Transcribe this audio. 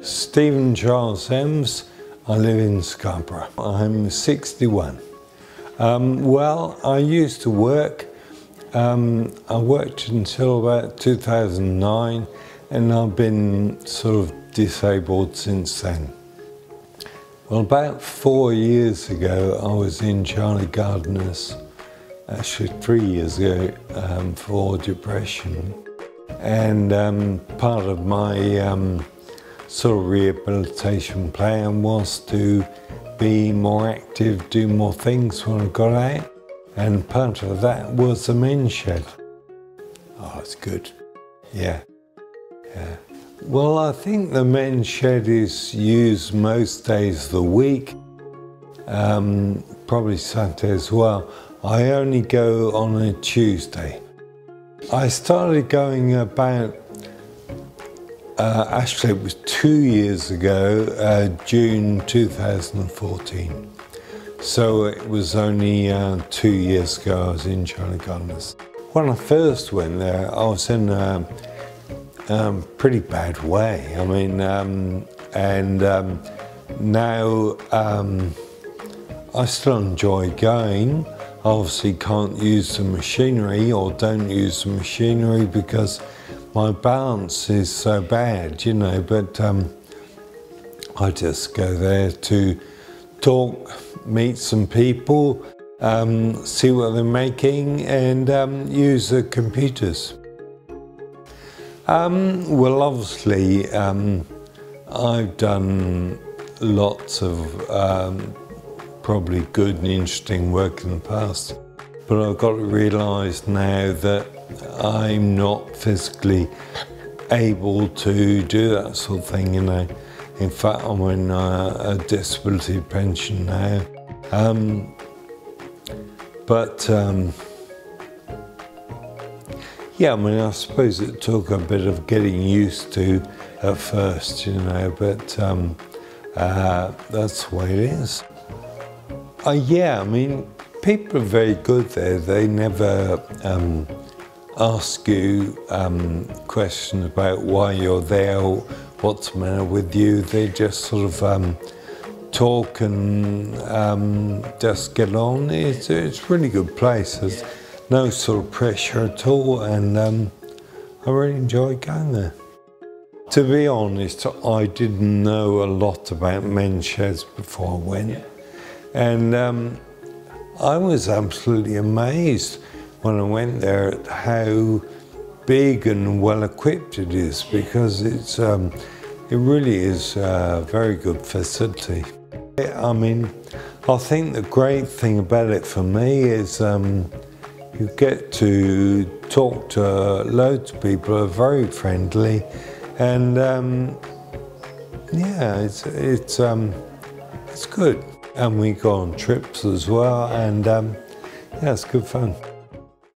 Stephen Charles Ems. I live in Scarborough. I'm 61. Um, well, I used to work. Um, I worked until about 2009 and I've been sort of disabled since then. Well, about four years ago, I was in Charlie Gairdner's, actually three years ago, um, for depression. And um, part of my um, sort of rehabilitation plan was to be more active, do more things when I got out. And part of that was the men's shed. Oh, it's good. Yeah, yeah. Well, I think the men's shed is used most days of the week, um, probably Saturday as well. I only go on a Tuesday. I started going about uh, actually, it was two years ago, uh, June 2014. So it was only uh, two years ago I was in Charlie Gairdner's. When I first went there, I was in a um, pretty bad way. I mean, um, and um, now um, I still enjoy going. I obviously, can't use the machinery or don't use the machinery because my balance is so bad, you know, but um, I just go there to talk, meet some people, um, see what they're making, and um, use the computers. Um, well, obviously, um, I've done lots of um, probably good and interesting work in the past, but I've got to realise now that I'm not physically able to do that sort of thing, you know. In fact, I'm on a, a disability pension now. Um, but um, yeah, I mean, I suppose it took a bit of getting used to at first, you know, but um, uh, that's the way it is. Uh, yeah, I mean, people are very good there. They never um, ask you um, questions about why you're there, or what's the matter with you. They just sort of um, talk and um, just get on. It's, it's a really good place. There's no sort of pressure at all, and um, I really enjoy going there. To be honest, I didn't know a lot about men's sheds before I went, and um, I was absolutely amazed when I went there at how big and well equipped it is because it's um, it really is a very good facility. I mean, I think the great thing about it for me is um, you get to talk to loads of people who are very friendly and um, yeah, it's, it's, um, it's good. And we go on trips as well and um, yeah, it's good fun.